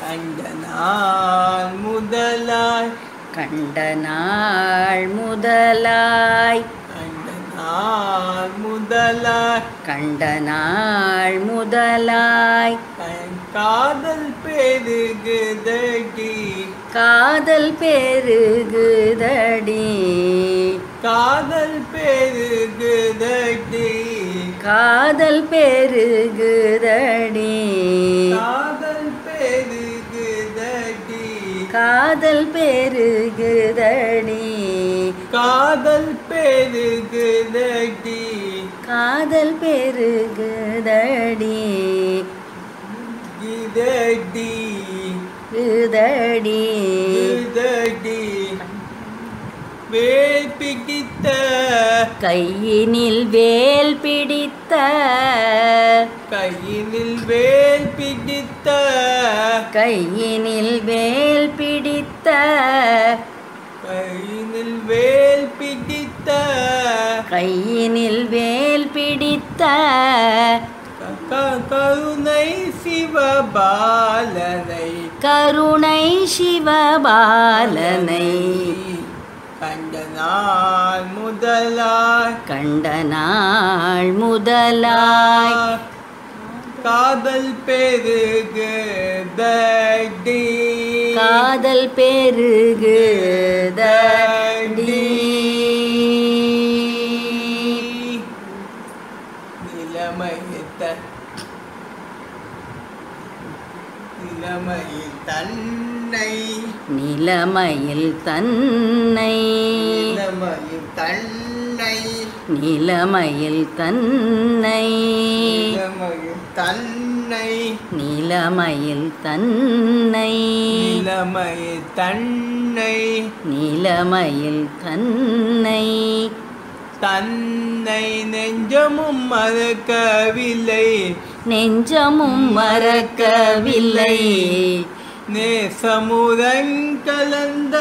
கண்டனால் முதலாய். கண்டனாள் முதலாய். கண்டனாள் முதலாய். கண்டனாள் முதலாய். காதல் பெருகுதடி. காதல் பெருகுதடி. காதல் பெருகுதடி. காதல் பெருகுதடி. காதல் பெருகுதடி. காதல் பெருகுதடி. காதல் பெருகுதடி. இதடி குதடி இதடி வேல் பிடித்த. கையினில் வேல் பிடித்த. கையினில் வேல் பிடித்த. கையினில் வேல் பிடித்த கையினில் வேல் பிடித்த கையினில் வேல் பிடித்த கருணை சிவபாலனை கருணை சிவபாலனை கண்ட நாள் முதலாய் கண்ட நாள் முதலாய் காதல் பெருகு தடி. காதல் பெருகுதடி நிலைமைத்த நிலைமையில் தன்னை. நிலைமையில் தன்னை. நிலைமையில் தன்னை. நிலைமையில் தன்னை. நிலைமையில் தன்னை. நிலைமையில் தன்னை. நிலைமையில் தன்னை. நிலைமையில் தன்னை. தன்னை நெஞ்சமும் மறக்கவில்லை. நெஞ்சமும் மறக்கவில்லை. நேசமுடன் கலந்த.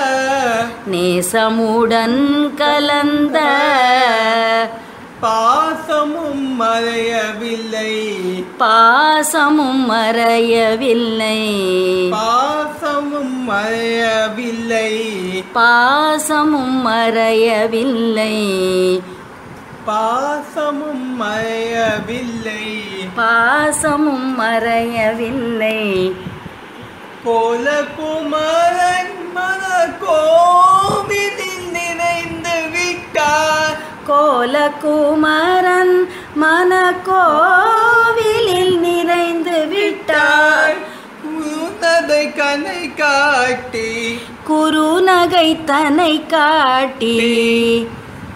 நேசமுடன் கலந்த. பாசமும் மறையவில்லை. பாசமும் மறையவில்லை. பாசமும் மறையவில்லை. பாசமும் மறையவில்லை. பாசமும் மறையவில்லை. பாசமும் மறையவில்லை. கோல குமரன் மன விட்டார் கோலகுமரன் மனக்கோவிலில் நிறைந்து விட்டார் உனதை கனை காட்டி. குறுநகை தனை காட்டி.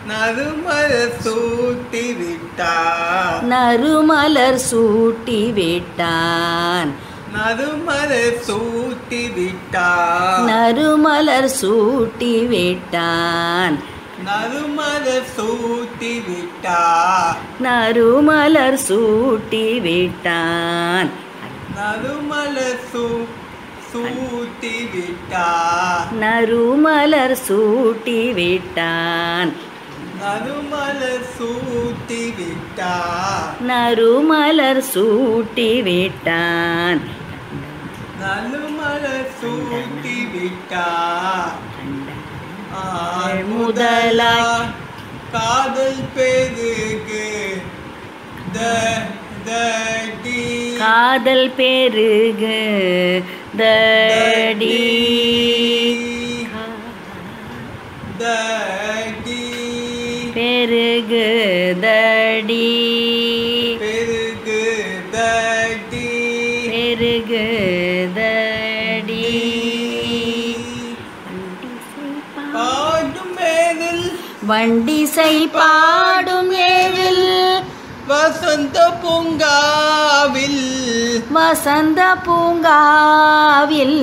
நறுமர சூட்டி விட்டார். நறுமலர் சூட்டி விட்டான். நறுமர சூட்டி விட்டார். நறுமலர் சூட்டி விட்டான். நறுமர சூட்டி விட்டார் நறுமலர் சூட்டி விட்டான் நறுமல சூ சூட்டி விட்டார் நறுமலர் சூட்டி விட்டான் நறுமல சூட்டி விட்டார் நறுமலர் சூட்டி விட்டான் நறுமல சூட்டி விட்டார் ஆள் முதலாய். காதல் பெருகு த தடி காதல் பெருகு தடி பெருகு தடி வண்டிசை பாடும் ஏழில் வசந்த பூங்காவில். வசந்த பூங்காவில்.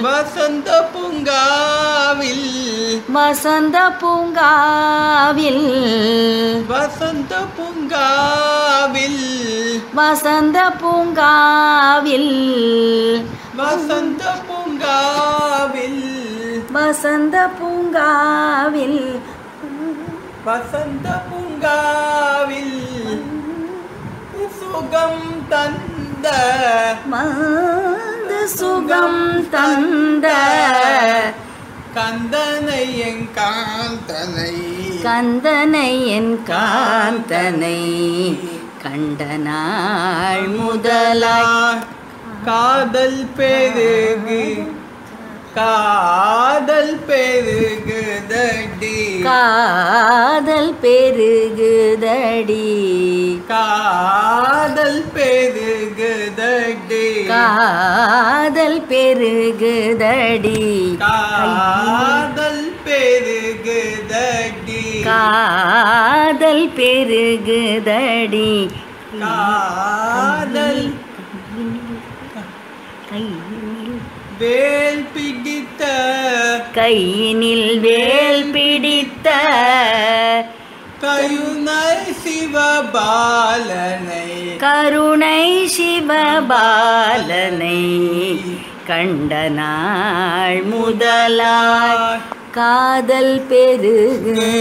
வசந்த பூங்காவில். வசந்த பூங்காவில். வசந்த பூங்காவில். வசந்த பூங்காவில். வசந்த பூங்காவில். வசந்த பூங்காவில். வசந்த பூங்காவில் சுகம் தந்த வந்து சுகம் தந்த கந்தனை என் காந்தனை கந்தனை என் காந்தனை கண்ட நாள் முதலாய் காதல் பெருகு. காதல் பெருகு தடி காதல் பெருகுதடி. காதல் பெருகு தடி காதல் பெருகுதடி. காதல் பெருகு தடி காதல் பெருகுதடி. காதல் கையினில் வேல் பிடித்த கையினில் வேல் பிடித்த கயுனை சிவபாலனை கருணை சிவபாலனை கண்ட நாள் முதலாய் காதல் பெருகு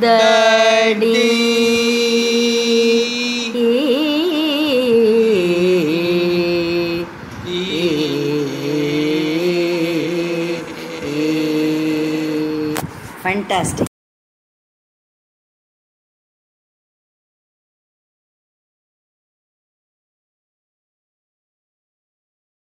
தடி. fantastic.